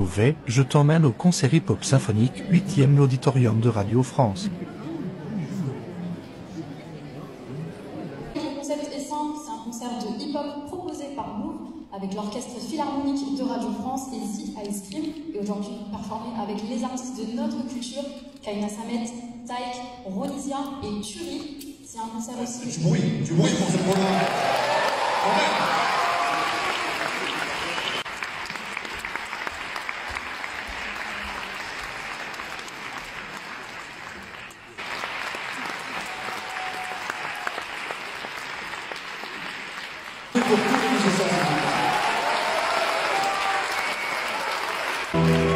V, je t'emmène au concert hip-hop symphonique 8e l'auditorium de Radio France. Le concept est simple, c'est un concert de hip-hop proposé par Louvre avec l'orchestre philharmonique de Radio France et ici à Ice Cream. Et aujourd'hui, nous performer avec les artistes de notre culture, Kaina Samet, Taïk, Ronisia et Turi. C'est un concert aussi. Tu brouilles, tu brouilles pour ce programme. Thank you.